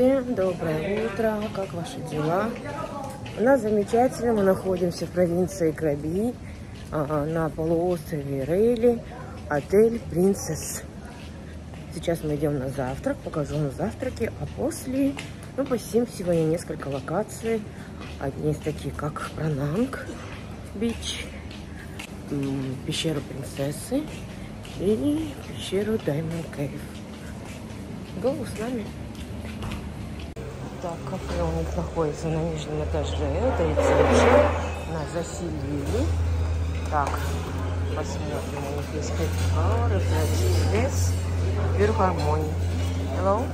Всем доброе утро, как ваши дела? У нас замечательно, мы находимся в провинции Краби, а, на полуострове Рейли, отель Принцесс. Сейчас мы идем на завтрак, покажу на завтраке, а после мы посетим сегодня несколько локаций. Одни из таких, как Прананг Бич, пещеру Принцессы и пещеру Даймонд Кейв. Гоу с нами. Так, кафе у них находится на нижнем этаже. Это рецепция. Нас заселили. Так, посмотрим. У них есть пар, reflex, Филharмоний. Hello?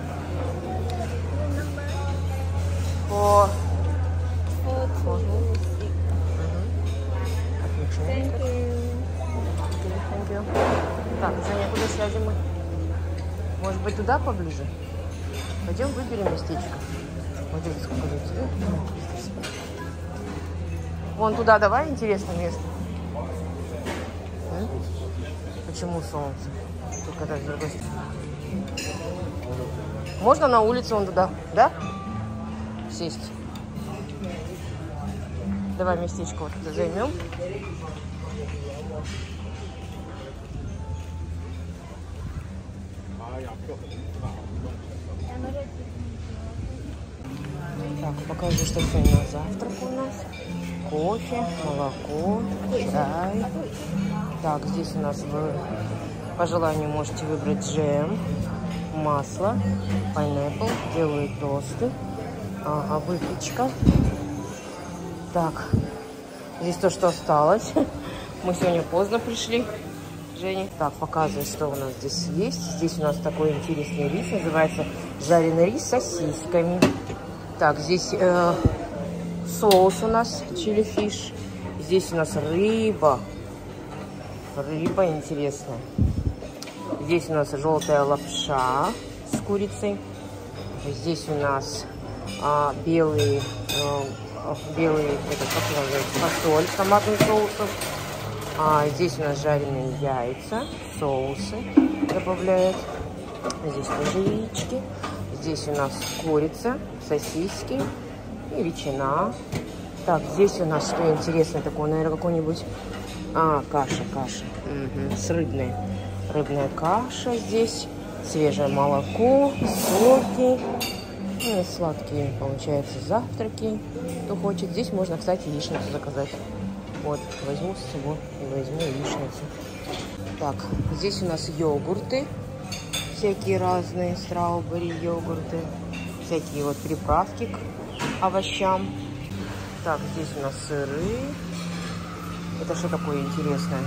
For... For... Thank you. Thank you. Так, Женя, куда сядем мы? Может быть, туда поближе? Пойдем выберем местечко. Здесь сколько людей. Вон туда давай, интересное место. Почему солнце? Только так с другой Можно на улице вон туда, да? Сесть. Давай местечко вот туда займем. Так, покажу, что сегодня на завтрак у нас. Кофе, молоко, чай. Так, здесь у нас вы по желанию можете выбрать джем, масло, пайнепл, делают тосты, ага, выпечка. Так, здесь то, что осталось. Мы сегодня поздно пришли. Женя. Так, показываю, что у нас здесь есть. Здесь у нас такой интересный рис, называется жареный рис с сосисками. Так, здесь э, соус у нас чили фиш. Здесь у нас рыба. Рыба интересная. Здесь у нас желтая лапша с курицей. Здесь у нас а, белый, а, белый этот, как фасоль с томатным соусом. А, здесь у нас жареные яйца, соусы добавляют. Здесь тоже яички. Здесь у нас курица, сосиски и ветчина. Так, здесь у нас что интересное такое, наверное, какой-нибудь... А, каша, каша. Угу, с рыбной. Рыбная каша здесь. Свежее молоко, соки. Ну, и сладкие, получается, завтраки. Кто хочет. Здесь можно, кстати, яичницу заказать. Вот, возьму с собой и возьму яичницу. Так, здесь у нас йогурты. Всякие разные, страубери, йогурты. Всякие вот приправки к овощам. Так, здесь у нас сыры. Это что такое интересное?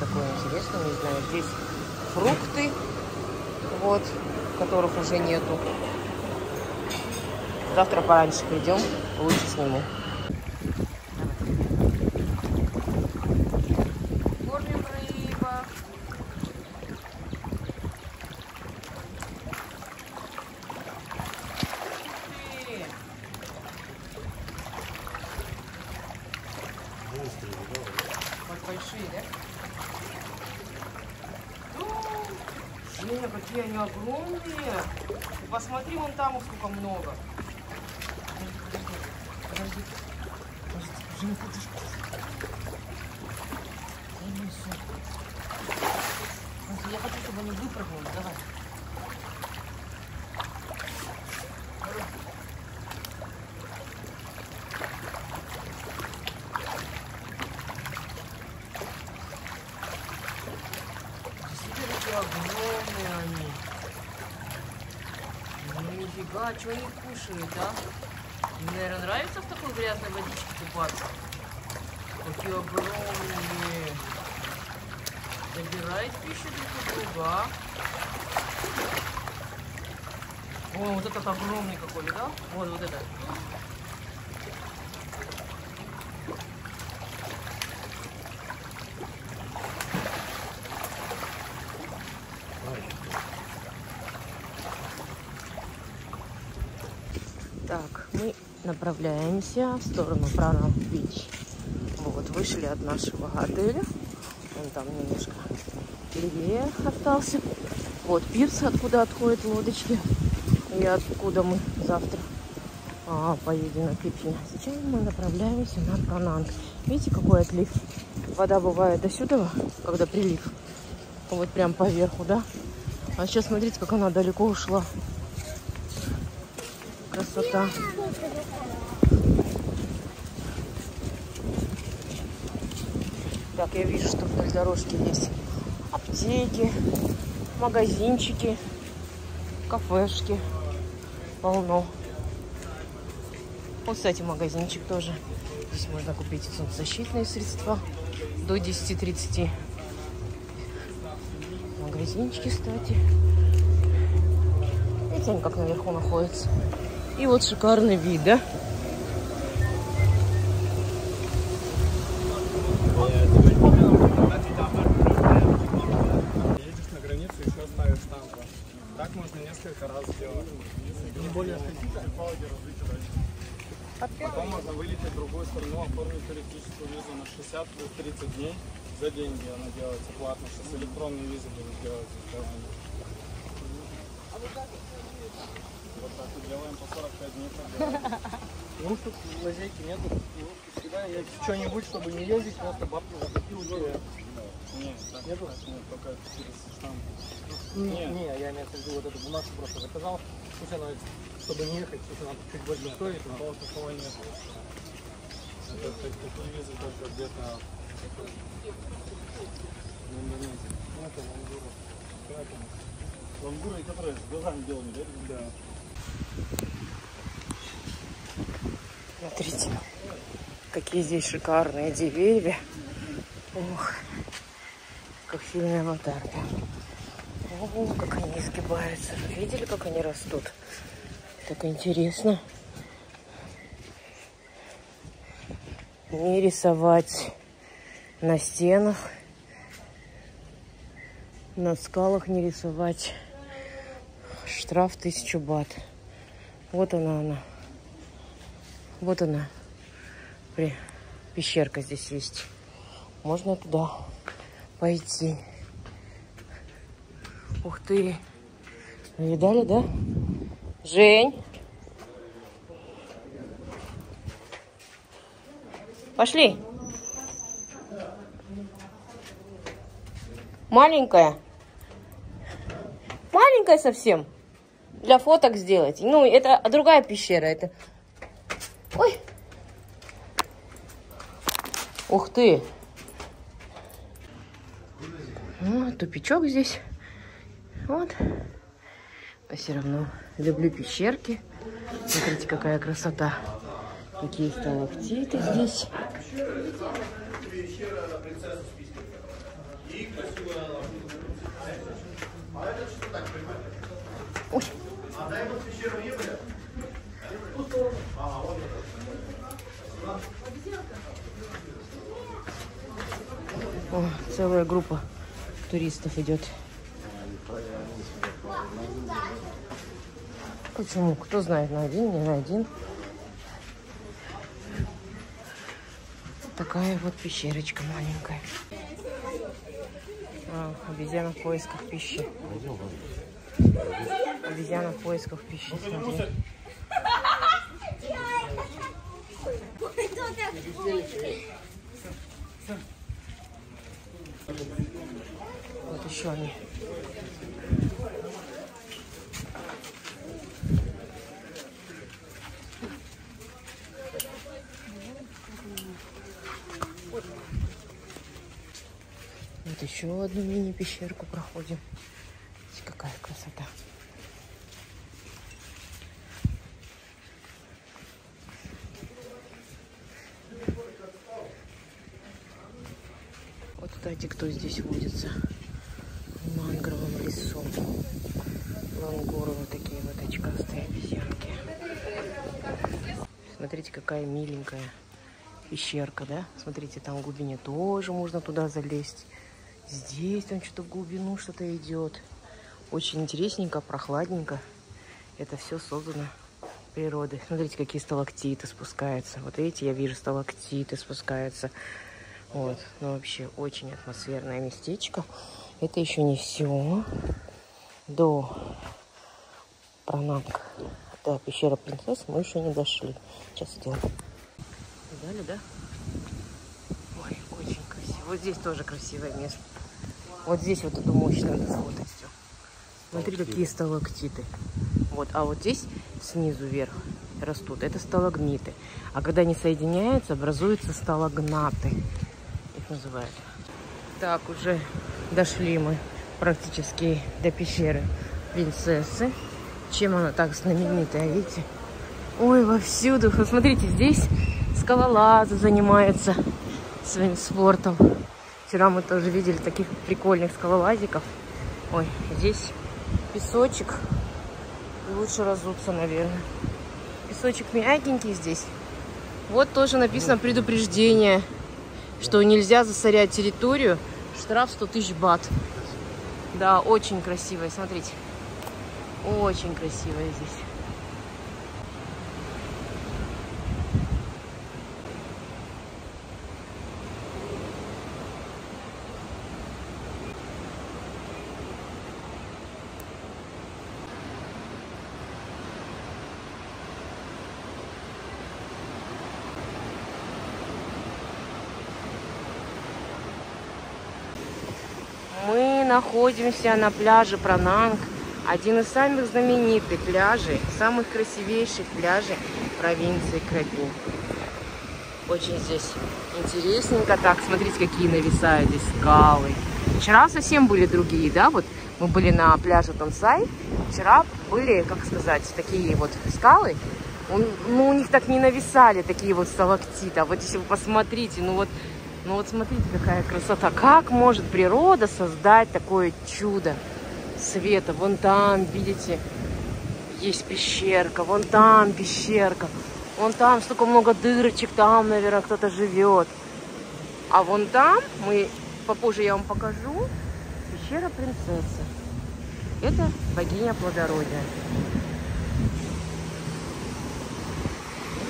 Такое интересное, не знаю. Здесь фрукты, вот, которых уже нету. Завтра пораньше придем, лучше сниму. Женя, какие они огромные. Посмотри, вон там сколько много. Подожди, подожди. Женя, подожди. Я хочу, чтобы они выпрыгнули. Давай. огромные они. Ну что они кушают, а? Мне, наверное, нравится в такой грязной водичке купаться. Такие огромные. Забирает пищу друг у друга. О, вот этот огромный какой, да? Вот, вот этот. Так, мы направляемся в сторону Прана Бич. Вот, вышли от нашего отеля. Он там немножко левее остался. Вот пирс, откуда отходят лодочки. И откуда мы завтра а, поедем на Пекин. Сейчас мы направляемся на Прананг. Видите, какой отлив? Вода бывает до сюда, когда прилив. Вот прям поверху, да? А сейчас смотрите, как она далеко ушла. Красота. Так, я вижу, что вдоль дорожки есть аптеки, магазинчики, кафешки. Полно. Вот, кстати, магазинчик тоже. Здесь можно купить солнцезащитные средства до 10-30. Магазинчики, кстати. Видите, они как наверху находятся. И вот шикарный вид, да? Так можно несколько раз сделать. Не более 6 Потом можно вылететь в другую страну, оформить туристическую визу на 60 плюс 30 дней. За деньги она делается платно. Сейчас электронные визы будут делать. Вот так и делаем по 45 дней. Ну, тут лазейки нету. Ну, всегда есть что-нибудь, чтобы не ездить, просто бабки тебе. Нет, так нету? Нет, только через штамп. Не, не, я имею в виду вот эту бумажку просто заказал. Пусть она, чтобы не ехать, пусть она чуть больше стоит, но такого такого нет. Это такие визы только где-то в Индонезии. Ну, это Лангура. Лангура, которые с глазами белыми, да? Да. Смотрите, какие здесь шикарные деревья. Ух, как в фильме «Аватар». О, как они изгибаются. Видели, как они растут? Так интересно. Не рисовать на стенах, на скалах не рисовать. Штраф тысячу бат. Вот она она. Вот она. При... Пещерка здесь есть. Можно туда пойти. Ух ты. Видали, да? Жень. Пошли. Маленькая. Маленькая совсем. Для фоток сделать. Ну, это другая пещера. Это... Ой. Ух ты. Ну, тупичок здесь. Вот. Но все равно люблю пещерки. Смотрите, какая красота. Какие сталактиты здесь. Ой. О, целая группа туристов идет. Почему? Кто знает, на один, не на один. Такая вот пещерочка маленькая. А, обезьяна в поисках пищи. Обезьяна в поисках пищи. Вот еще они. Вот еще одну мини-пещерку проходим. Какая красота. Вот, кстати, кто здесь водится в мангровом лесу. Лангуры вот такие вот очкастые обезьянки. Смотрите, какая миленькая пещерка, да? Смотрите, там в глубине тоже можно туда залезть. Здесь там что-то в глубину что-то идет. Очень интересненько, прохладненько. Это все создано природой. Смотрите, какие сталактиты спускаются. Вот видите, я вижу сталактиты спускаются. Вот, ну вообще очень атмосферное местечко. Это еще не все. До Прананг. Да, пещера принцесс мы еще не дошли. Сейчас идем. Видали, да? Ой, очень красиво. Вот здесь тоже красивое место. Вот здесь вот эту мощную смотрит все. Смотри, какие сталактиты. Вот, а вот здесь снизу вверх растут. Это сталагмиты. А когда они соединяются, образуются сталагнаты. Их называют. Так, уже дошли мы практически до пещеры принцессы. Чем она так знаменитая, видите? Ой, вовсюду. Посмотрите, здесь скалолазы занимаются своим спортом. Вчера мы тоже видели таких прикольных скалолазиков. Ой, здесь песочек. Лучше разуться, наверное. Песочек мягенький здесь. Вот тоже написано предупреждение, что нельзя засорять территорию. Штраф 100 тысяч бат. Да, очень красивая, смотрите. Очень красивая здесь. Мы находимся на пляже Прананг. Один из самых знаменитых пляжей, самых красивейших пляжей провинции Краби. Очень здесь интересненько так. Смотрите, какие нависают здесь скалы. Вчера совсем были другие, да? Вот мы были на пляже Тонсай. Вчера были, как сказать, такие вот скалы. Ну, у них так не нависали такие вот сталактиты. А вот если вы посмотрите, ну вот ну вот смотрите, какая красота. Как может природа создать такое чудо света? Вон там, видите, есть пещерка. Вон там пещерка. Вон там столько много дырочек. Там, наверное, кто-то живет. А вон там, мы попозже я вам покажу, пещера принцессы. Это богиня плодородия.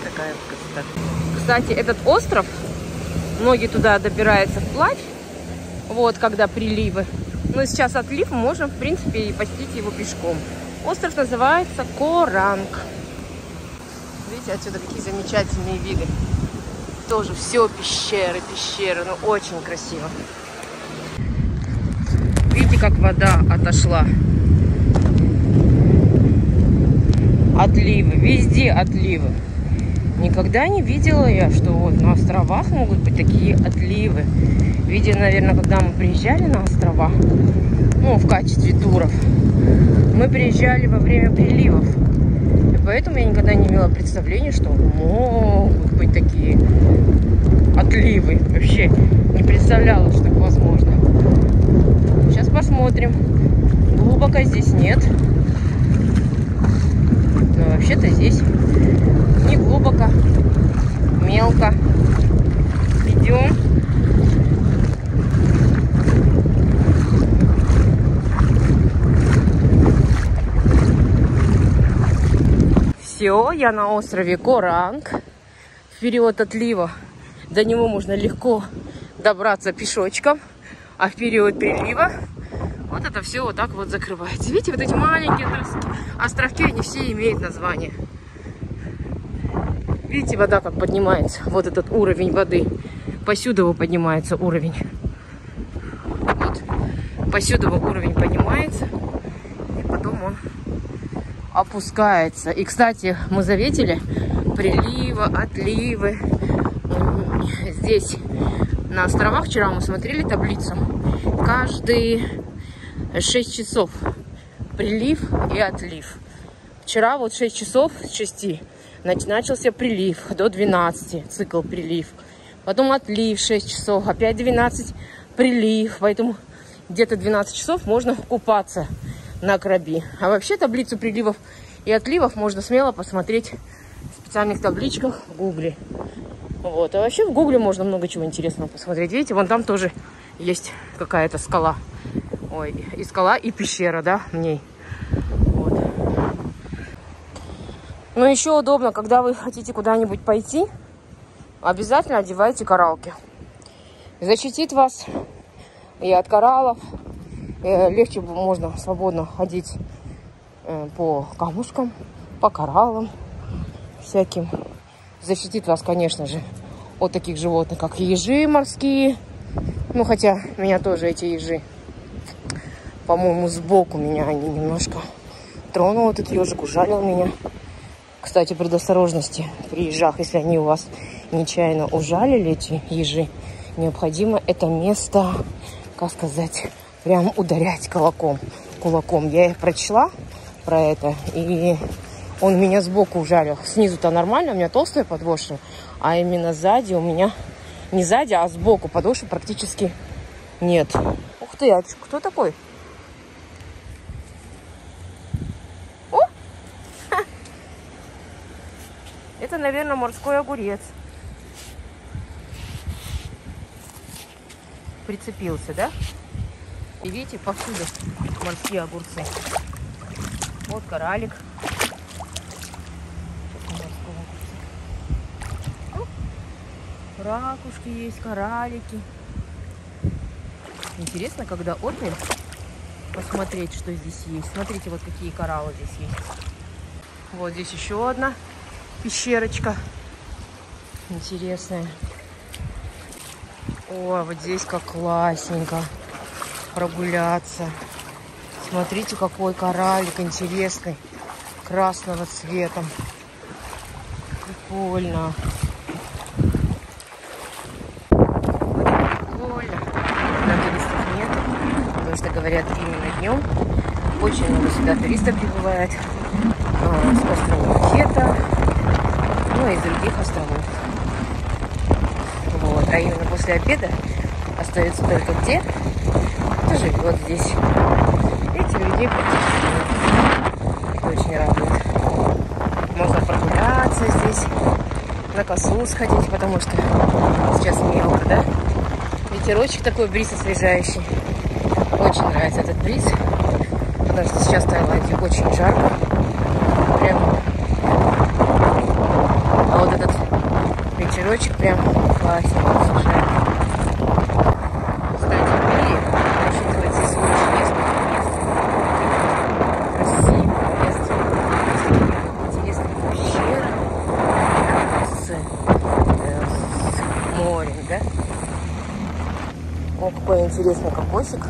Такая красота. Кстати, этот остров Многие туда добираются вплавь, вот, когда приливы. Но сейчас отлив, можно, в принципе, и посетить его пешком. Остров называется Коранг. Видите, отсюда какие замечательные виды. Тоже все пещеры, пещеры, ну очень красиво. Видите, как вода отошла. Отливы, везде отливы. Никогда не видела я, что вот на островах могут быть такие отливы. Видя, наверное, когда мы приезжали на острова, ну, в качестве туров, мы приезжали во время приливов. И поэтому я никогда не имела представления, что могут быть такие отливы. Вообще не представляла, что так возможно. Сейчас посмотрим. Глубоко здесь нет. Вообще-то здесь не глубоко, мелко. Идем. Все, я на острове Коранг. В период отлива до него можно легко добраться пешочком, а в период прилива вот это все вот так вот закрывается. Видите, вот эти маленькие островки, они все имеют название. Видите, вода как поднимается. Вот этот уровень воды. Посюда его поднимается уровень. Вот. Посюда его уровень поднимается. И потом он опускается. И, кстати, мы заметили приливы, отливы. Здесь на островах вчера мы смотрели таблицу. Каждые 6 часов прилив и отлив. Вчера вот 6 часов с 6 начался прилив до 12, цикл прилив. Потом отлив 6 часов, опять 12 прилив. Поэтому где-то 12 часов можно купаться на Краби. А вообще таблицу приливов и отливов можно смело посмотреть в специальных табличках в Гугле. Вот. А вообще в Гугле можно много чего интересного посмотреть. Видите, вон там тоже есть какая-то скала. Ой, и скала, и пещера, да, в ней. Но еще удобно, когда вы хотите куда-нибудь пойти, обязательно одевайте коралки. Защитит вас и от кораллов. И легче можно свободно ходить э, по камушкам, по кораллам всяким. Защитит вас, конечно же, от таких животных, как ежи морские. Ну, хотя меня тоже эти ежи, по-моему, сбоку меня они немножко тронул этот ежик, ужалил меня. Кстати, предосторожности при ежах, если они у вас нечаянно ужалили, эти ежи, необходимо это место, как сказать, прям ударять кулаком. кулаком. Я прочла про это, и он меня сбоку ужалил. Снизу-то нормально, у меня толстая подошва, а именно сзади у меня, не сзади, а сбоку подошвы практически нет. Ух ты, а кто такой? Это, наверное, морской огурец. Прицепился, да? И видите, повсюду морские огурцы. Вот коралик. Ракушки есть, коралики. Интересно, когда отмель, посмотреть, что здесь есть. Смотрите, вот какие кораллы здесь есть. Вот здесь еще одна пещерочка интересная. О, вот здесь как классненько прогуляться. Смотрите, какой коралик интересный, красного цвета. Прикольно. Потому что, говорят, именно днем очень много сюда туристов прибывает. А, с острова Фета, ну и других островов. Вот. А именно после обеда остаются только те, кто живет здесь. Эти людей практически. Это очень радует. Можно прогуляться здесь, на косу сходить, потому что сейчас мелко, да? Ветерочек такой, бриз освежающий. Очень нравится этот бриз, потому что сейчас в Таиланде очень жарко. Прям ветерочек прям классный, слушай. Кстати, мире насчитывает здесь несколько мест. Красивых мест. Интересных пещер. С, э, с морем, да? О, какой интересный кокосик.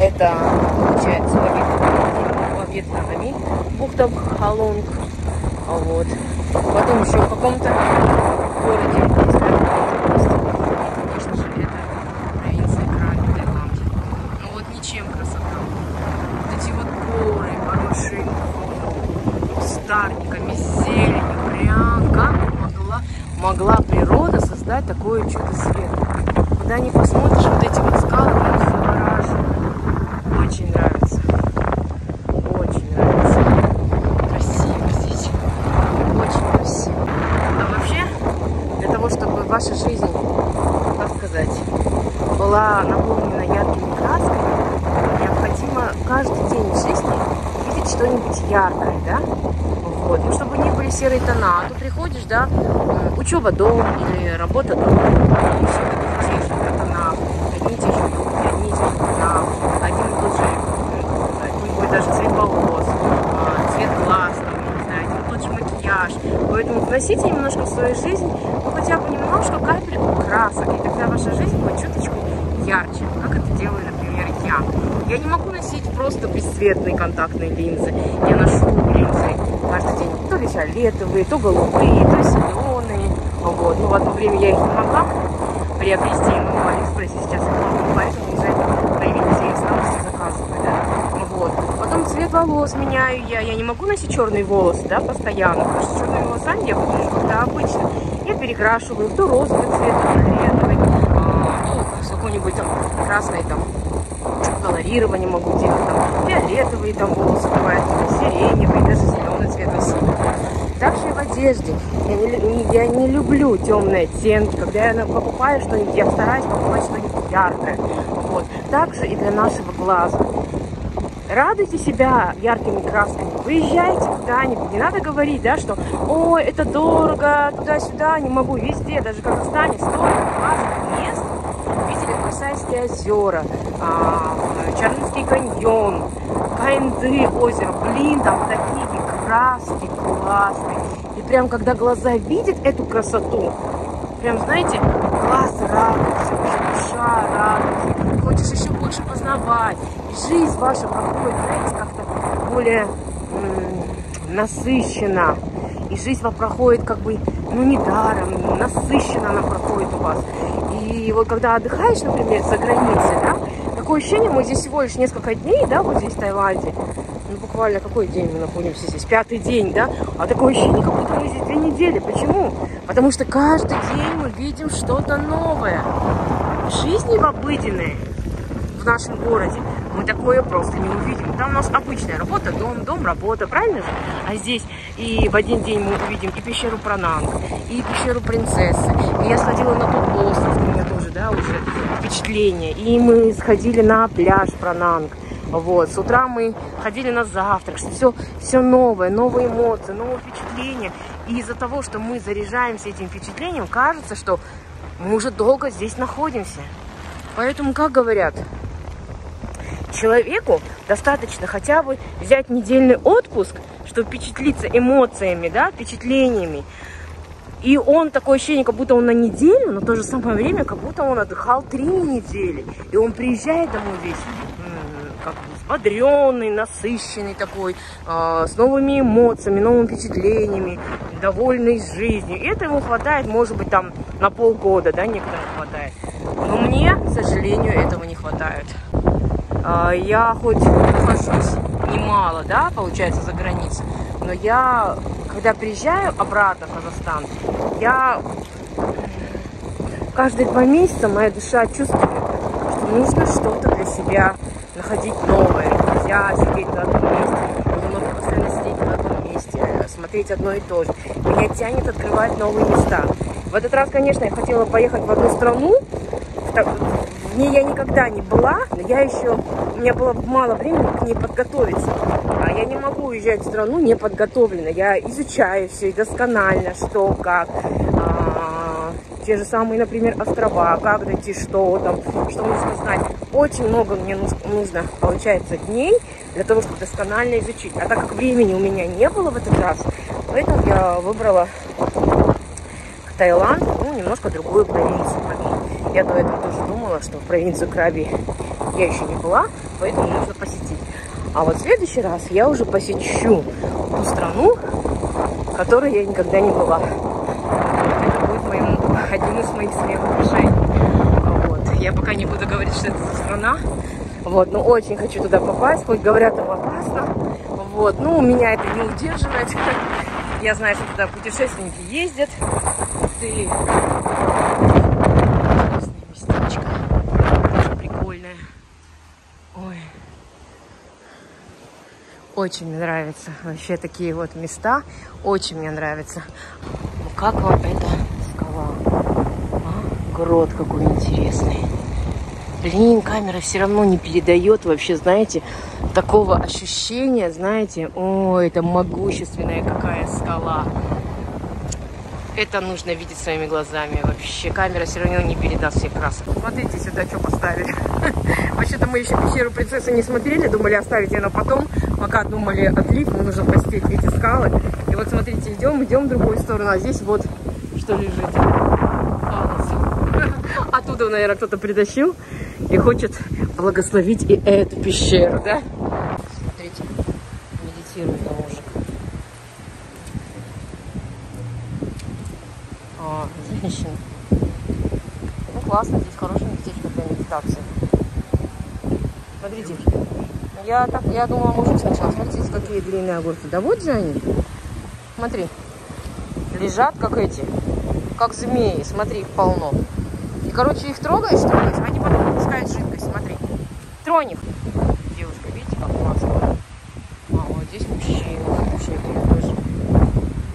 Это, получается, во Вьетнаме, бухта Халонг. Потом еще в каком-то городе, не знаю, конечно же, это провинция Крайне Таиланде. Ну вот ничем красота. Вот эти вот горы, поросшие кустарниками, зеленью, прям как могла, могла природа создать такое чудо света. Куда не посмотришь, вот эти вот скалы прям завораживают. Очень нравится. ваша жизнь, как сказать, была наполнена яркими красками, необходимо каждый день в жизни видеть что-нибудь яркое, да? Вот. Ну, чтобы не были серые тона. А то приходишь, да, учеба дом или работа дом, и все в тех же тонах, одни те же люди, одни те же тона, один и тот же, ну, будет даже цвет волос, а, цвет глаз, там, не знаю, один и тот же макияж. Поэтому вносите немножко в свою жизнь хотя бы немножко капельку красок, и тогда ваша жизнь будет чуточку ярче, как это делаю, например, я. Я не могу носить просто бесцветные контактные линзы. Я ношу каждый день, то ли фиолетовые, то голубые, то зеленые. Вот. Но в одно время я их не могла приобрести, но в Алиэкспрессе сейчас их могу, поэтому уже появились, я их стала заказывать, да. Вот. Потом цвет волос меняю я. Я не могу носить черные волосы, да, постоянно, потому что черные волосами я выгляжу как-то обычно я перекрашиваю то розовый цвет, то фиолетовый, а, ну, какой-нибудь там красный там колорирование могу делать, там фиолетовые там волосы бывают, сиреневый, даже зеленый цвет носить. Также и в одежде. Я не, люблю темные оттенки. Когда я покупаю что-нибудь, я стараюсь покупать что-нибудь яркое. Вот. Также и для нашего глаза. Радуйте себя яркими красками. Выезжайте куда-нибудь. Не надо говорить, да, что ой, это дорого, туда-сюда, не могу, везде, даже в Казахстане столько классных мест. Видели Кусайские озера, а, Чарльский каньон, Хайнды озеро. Блин, там такие краски классные. Прям когда глаза видят эту красоту, прям, знаете, глаз радуется, душа радуется. Хочешь еще больше познавать. И жизнь ваша проходит, знаете, как-то более насыщена. И жизнь вам проходит как бы, ну, не даром, насыщенно она проходит у вас. И вот когда отдыхаешь, например, за границей, да, такое ощущение, мы здесь всего лишь несколько дней, да, вот здесь в Таиланде. Ну, буквально какой день мы находимся здесь? Пятый день, да? А такое ощущение, как будто мы здесь две недели. Почему? Потому что каждый день мы видим что-то новое. Жизни в обыденной в нашем городе мы такое просто не увидим. Там у нас обычная работа, дом, дом, работа, правильно же? А здесь и в один день мы увидим и пещеру Прананг, и пещеру Принцессы. И я сходила на тот остров, у меня тоже, да, уже впечатление. И мы сходили на пляж Прананг. Вот, с утра мы ходили на завтрак, все, все новое, новые эмоции, новые впечатления. И из-за того, что мы заряжаемся этим впечатлением, кажется, что мы уже долго здесь находимся. Поэтому, как говорят, человеку достаточно хотя бы взять недельный отпуск, чтобы впечатлиться эмоциями, да, впечатлениями. И он такое ощущение, как будто он на неделю, но в то же самое время, как будто он отдыхал три недели. И он приезжает домой весь как взбодренный, насыщенный такой, э, с новыми эмоциями, новыми впечатлениями, довольный жизнью. И это ему хватает, может быть, там на полгода, да, некоторым хватает. Но мне, к сожалению, этого не хватает. А, я хоть нахожусь немало, да, получается, за границей, но я, когда приезжаю обратно в Казахстан, я каждые два месяца моя душа чувствует, что нужно что-то для себя находить новое. Нельзя сидеть на одном месте. Я не могу постоянно сидеть на одном месте, смотреть одно и то же. Меня тянет открывать новые места. В этот раз, конечно, я хотела поехать в одну страну, в ней я никогда не была, но я еще, у меня было мало времени к ней подготовиться. Я не могу уезжать в страну не подготовлена. Я изучаю все досконально, что, как. А, те же самые, например, острова, как дойти, что там, что нужно знать. Очень много мне нужно, получается, дней для того, чтобы досконально изучить. А так как времени у меня не было в этот раз, поэтому я выбрала Таиланд, ну, немножко другую провинцию. Я до этого тоже думала, что в провинцию Краби я еще не была, поэтому нужно посетить. А вот в следующий раз я уже посещу ту страну, в которой я никогда не была. Это будет моим, одним из моих смелых решений. Вот. Я пока не буду говорить, что это за страна. Вот, но очень хочу туда попасть, хоть говорят, там опасно. Вот, ну, меня это не удерживает. Я знаю, что туда путешественники ездят. Очень мне нравятся вообще такие вот места. Очень мне нравится. Ну как вам эта скала? А? Грот какой интересный. Блин, камера все равно не передает вообще, знаете, такого ощущения, знаете, ой, это могущественная какая скала. Это нужно видеть своими глазами. Вообще камера все равно не передаст всех красок. Смотрите, сюда что поставили. Вообще-то мы еще пещеру принцессы не смотрели, думали оставить ее на потом. Пока думали отлив, нам нужно посетить эти скалы. И вот смотрите, идем, идем в другую сторону. А здесь вот что лежит. Оттуда, наверное, кто-то притащил и хочет благословить и эту пещеру, да? Смотрите, медитирует на мужик. А, женщина. Ну, классно, здесь хорошее местечко для медитации. Смотрите. Я думала, мужик сначала. Смотрите, какие длинные огурцы. Да вот же они. Смотри. Лежат, как эти. Как змеи. Смотри, их полно. И, короче, их трогаешь, трогаешь, они потом выпускают жидкость. Смотри. Тронь их. Девушка, видите, как классно. А, вот здесь мужчина. Мужчина тоже.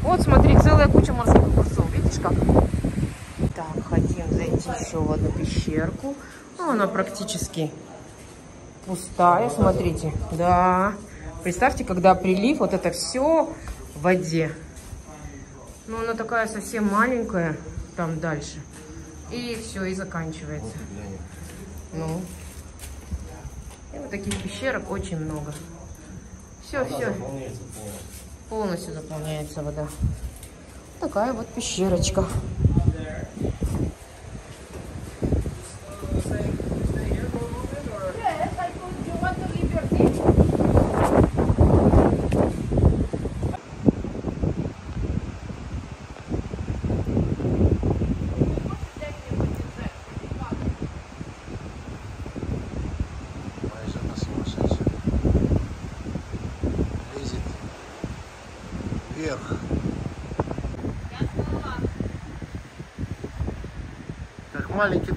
Вот, смотри, целая куча морских огурцов. Видишь, как? Так, хотим зайти еще в одну пещерку. Ну, она практически пустая, смотрите. Да. Представьте, когда прилив, вот это все в воде. Ну, она такая совсем маленькая, там дальше. И все, и заканчивается. Ну. И вот таких пещерок очень много. Все, все. Полностью заполняется вода. Такая вот пещерочка.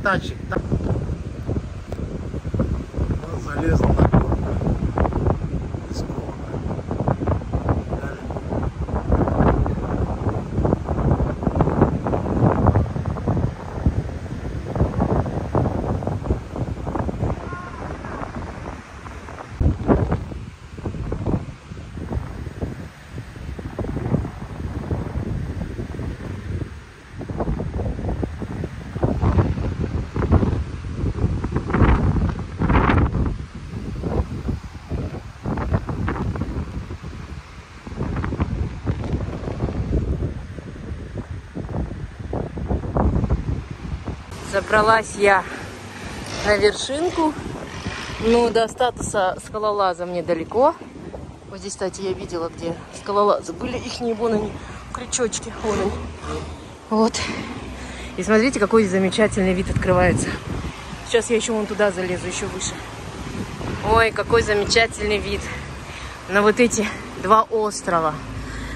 Tati. Tá Забралась я на вершинку. Ну, до статуса скалолаза мне далеко. Вот здесь, кстати, я видела, где скалолазы были. Их не вон они, крючочки. Вон они. Вот. И смотрите, какой замечательный вид открывается. Сейчас я еще вон туда залезу, еще выше. Ой, какой замечательный вид на вот эти два острова.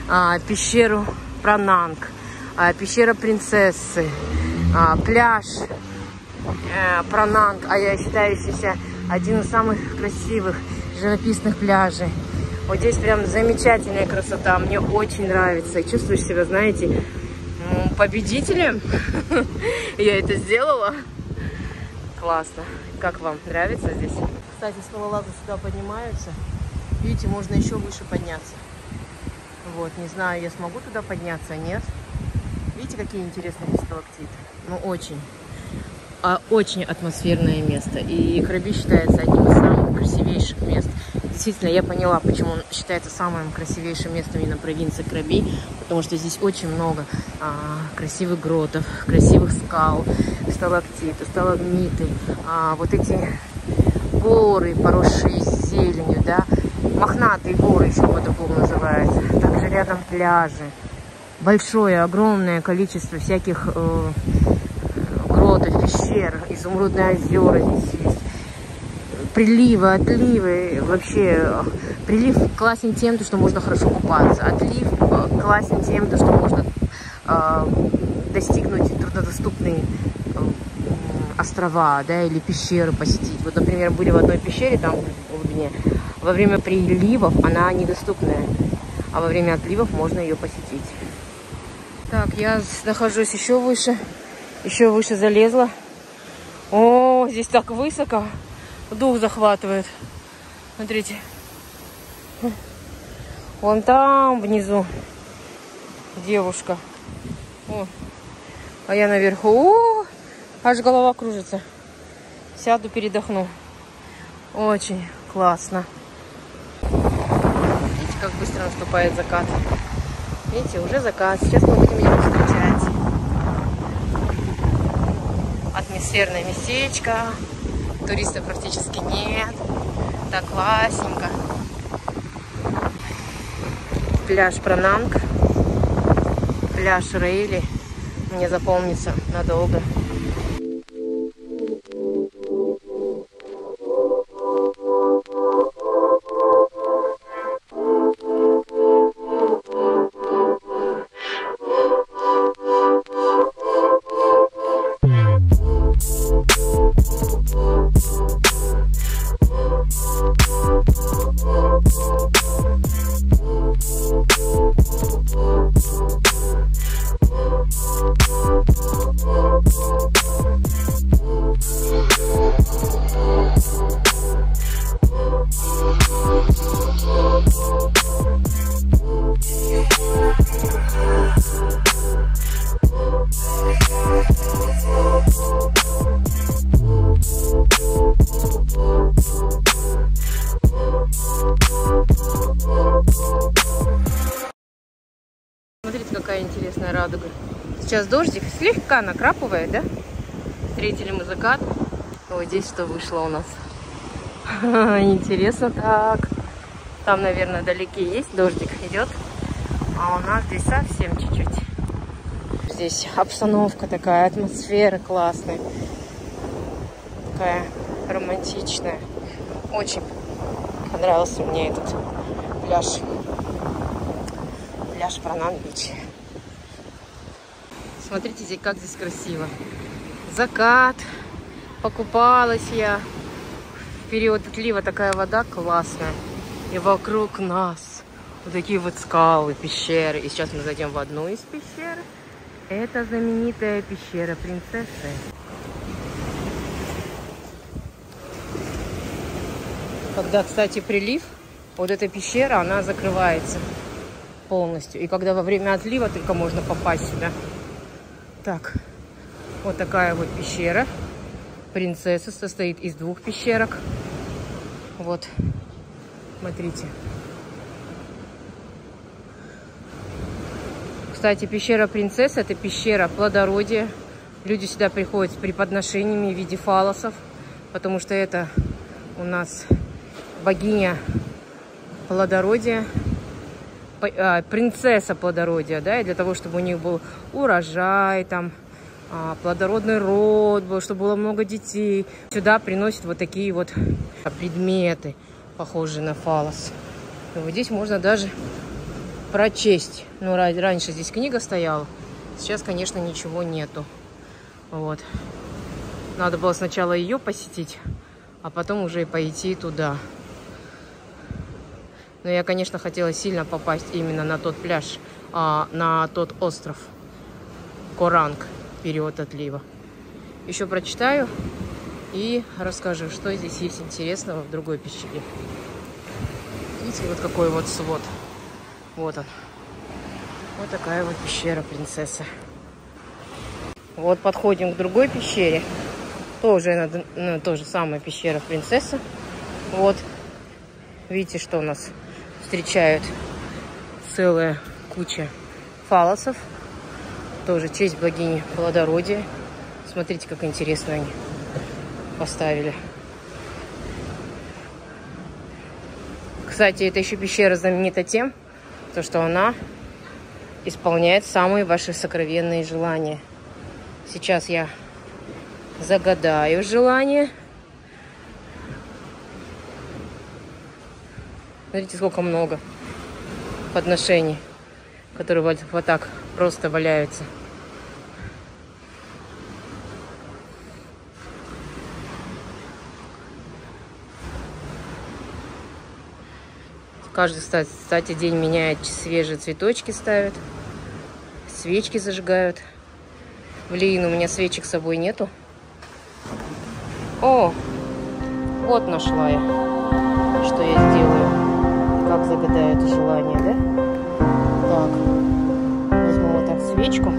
А, пещеру Прананг, а, пещера принцессы, а, пляж э, Прананг, а я считающийся один из самых красивых живописных пляжей. Вот здесь прям замечательная красота, мне очень нравится. Чувствуешь себя, знаете, победителем. Я это сделала. Классно. Как вам? Нравится здесь? Кстати, скалолазы сюда поднимаются. Видите, можно еще выше подняться. Вот, не знаю, я смогу туда подняться, нет? Видите, какие интересные сталактиты? Ну, очень. А, очень атмосферное место. И Краби считается одним из самых красивейших мест. Действительно, я поняла, почему он считается самым красивейшим местом именно провинции Краби. Потому что здесь очень много а, красивых гротов, красивых скал, сталактиты, сталагмиты. А, вот эти горы, поросшие зеленью, да, мохнатые горы еще по-другому называются. Также рядом пляжи. Большое, огромное количество всяких э, пещер, изумрудные озера здесь есть. Приливы, отливы. Вообще, прилив классен тем, то, что можно хорошо купаться. Отлив э, классен тем, то, что можно э, достигнуть труднодоступные э, острова, да, или пещеры посетить. Вот, например, были в одной пещере там в глубине. Во время приливов она недоступная, а во время отливов можно ее посетить. Так, я нахожусь еще выше, еще выше залезла. О, здесь так высоко, дух захватывает. Смотрите. Вон там внизу девушка. О, а я наверху. О, аж голова кружится. Сяду, передохну. Очень классно. Видите, как быстро наступает закат. Видите, уже закат. Сейчас мы будем его Атмосферное местечко. Туристов практически нет. Так классненько. Пляж Прананг. Пляж Рейли. Мне запомнится надолго. Слегка накрапывает, да? Встретили мы закат. Вот здесь что вышло у нас. Интересно так. Там, наверное, далеки есть, дождик идет. А у нас здесь совсем чуть-чуть. Здесь обстановка такая, атмосфера классная. Такая романтичная. Очень понравился мне этот пляж. Пляж Пранан-Бич. Смотрите, здесь как здесь красиво. Закат. Покупалась я. В период отлива такая вода классная. И вокруг нас вот такие вот скалы, пещеры. И сейчас мы зайдем в одну из пещер. Это знаменитая пещера принцессы. Когда, кстати, прилив, вот эта пещера, она закрывается полностью. И когда во время отлива только можно попасть сюда. Так, вот такая вот пещера. Принцесса состоит из двух пещерок. Вот, смотрите. Кстати, пещера принцессы – это пещера плодородия. Люди сюда приходят с преподношениями в виде фалосов, потому что это у нас богиня плодородия, принцесса плодородия, да, и для того, чтобы у них был урожай, там, а, плодородный род был, чтобы было много детей. Сюда приносят вот такие вот предметы, похожие на фалос. И вот здесь можно даже прочесть. Ну, раньше здесь книга стояла, сейчас, конечно, ничего нету. Вот. Надо было сначала ее посетить, а потом уже и пойти туда. Но я, конечно, хотела сильно попасть именно на тот пляж, а, на тот остров Коранг, период отлива. Еще прочитаю и расскажу, что здесь есть интересного в другой пещере. Видите, вот какой вот свод. Вот он. Вот такая вот пещера принцесса. Вот подходим к другой пещере. Тоже, ну, тоже самая пещера принцесса. Вот. Видите, что у нас встречают целая куча фалосов. Тоже честь богини плодородия. Смотрите, как интересно они поставили. Кстати, эта еще пещера знаменита тем, то, что она исполняет самые ваши сокровенные желания. Сейчас я загадаю желание. Смотрите, сколько много подношений, которые вот, так просто валяются. Каждый, кстати, день меняет свежие цветочки ставят, свечки зажигают. Блин, у меня свечек с собой нету. О, вот нашла я, что я сделаю как загадаю это желание, да? Так, возьму вот так свечку.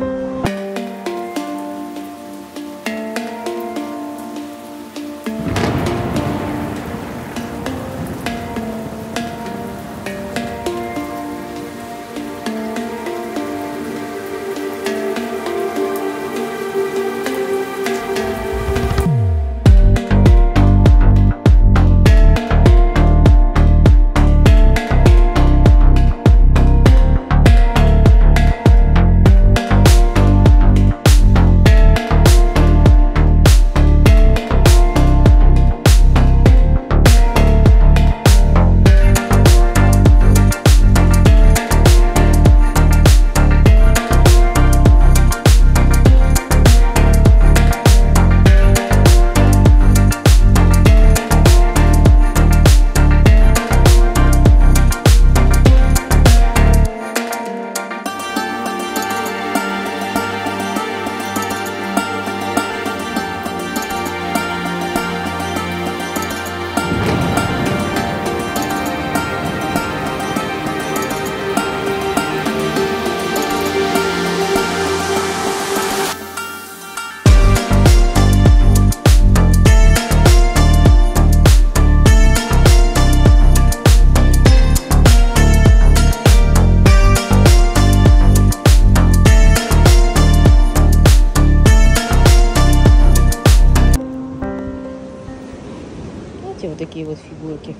Вот фигурки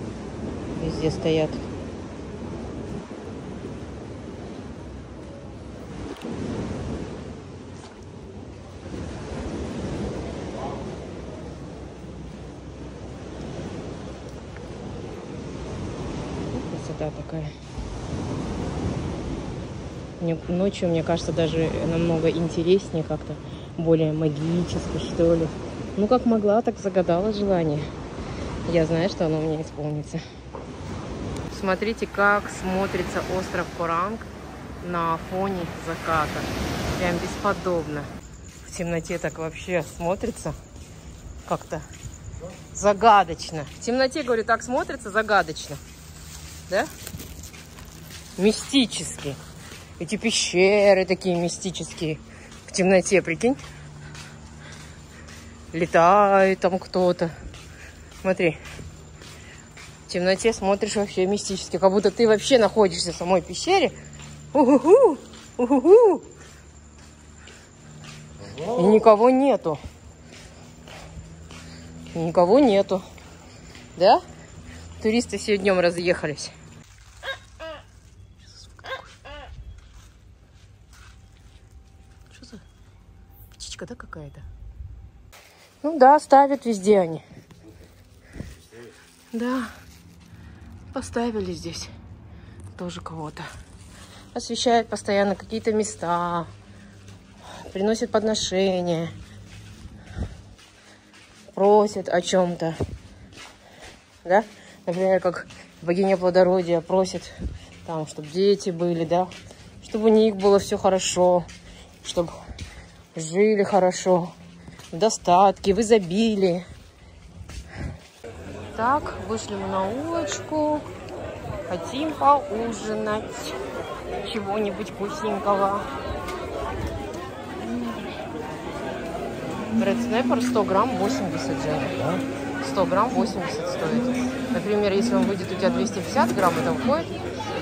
везде стоят. Красота такая. Мне, ночью, мне кажется, даже намного интереснее как-то, более магически, что ли. Ну, как могла, так загадала желание. Я знаю, что оно у меня исполнится. Смотрите, как смотрится остров Коранг на фоне заката. Прям бесподобно. В темноте так вообще смотрится как-то загадочно. В темноте, говорю, так смотрится загадочно. Да? Мистически. Эти пещеры такие мистические. В темноте, прикинь. Летает там кто-то. Смотри. В темноте смотришь вообще мистически. Как будто ты вообще находишься в самой пещере. Уху, уху. И никого нету. И никого нету. Да? Туристы все днем разъехались. Что за птичка, да, какая-то? Ну да, ставят везде они. Да, поставили здесь тоже кого-то. Освещают постоянно какие-то места, приносят подношения, просят о чем-то. Да? Например, как богиня плодородия просит, там, чтобы дети были, да, чтобы у них было все хорошо, чтобы жили хорошо, в достатке, в изобилии. Так, вышли мы на улочку. Хотим поужинать чего-нибудь вкусненького. Red Snapper 100 грамм 80 же. 100 грамм 80 стоит. Например, если он выйдет у тебя 250 грамм, это выходит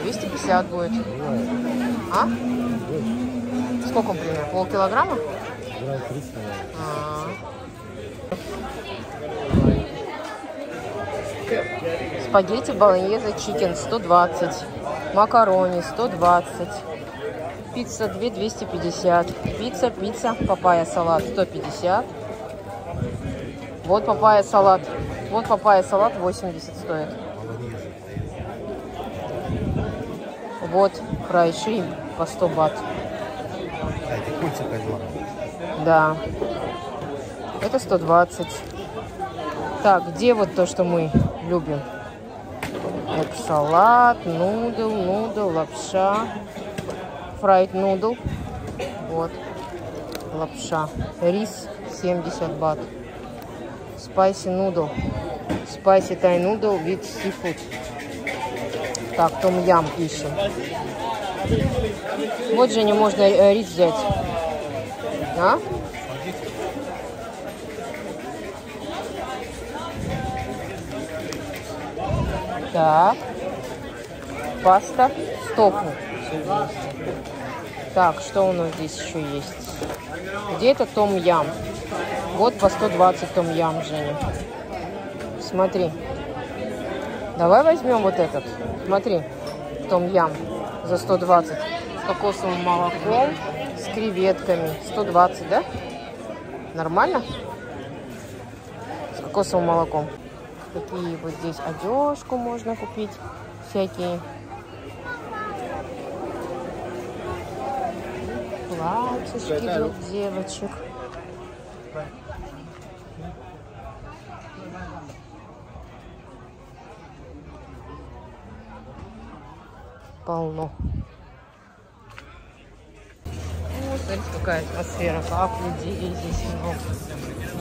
250 будет. А? Сколько он примерно? Полкилограмма? А. Спагетти болоньезе чикен 120. Макарони 120. Пицца 2 250. Пицца, пицца, папайя салат 150. Вот папайя салат. Вот папайя салат 80 стоит. Вот фрай шримп по 100 бат. А, эти кольца козла. Да. Это 120. Так, где вот то, что мы любим? Это салат, нудл, нудл, лапша, фрайд нудл. Вот. Лапша. Рис 70 бат. Спайси нудл. Спайси тай нудл with seafood. Так, том ям ищем. Вот, Женя, можно э, рис взять. А? Так. Паста с тофу. Так, что у нас здесь еще есть? Где это том ям? Вот по 120 том ям, Женя. Смотри. Давай возьмем вот этот. Смотри. Том ям за 120. С кокосовым молоком, с креветками. 120, да? Нормально? С кокосовым молоком. Такие вот здесь одежку можно купить. Всякие. Платьишки для девочек. Полно. Вот, смотрите, какая атмосфера, как людей здесь много.